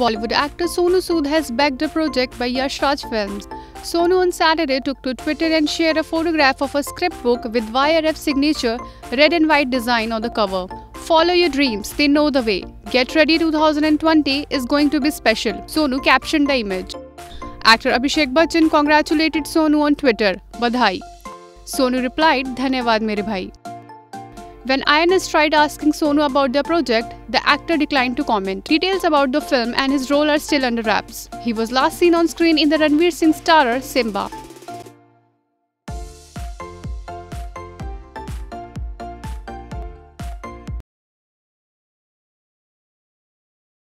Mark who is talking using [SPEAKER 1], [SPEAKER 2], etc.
[SPEAKER 1] Bollywood actor Sonu Sood has backed a project by Yash Raj Films. Sonu on Saturday took to Twitter and shared a photograph of a script book with YRF signature red and white design on the cover. Follow your dreams, they know the way. Get ready 2020 is going to be special, Sonu captioned the image. Actor Abhishek Bachchan congratulated Sonu on Twitter, Badhai. Sonu replied, Dhanyavad mere bhai. When IANS tried asking Sonu about their project, the actor declined to comment. Details about the film and his role are still under wraps. He was last seen on screen in the Ranveer Singh starrer Simmba.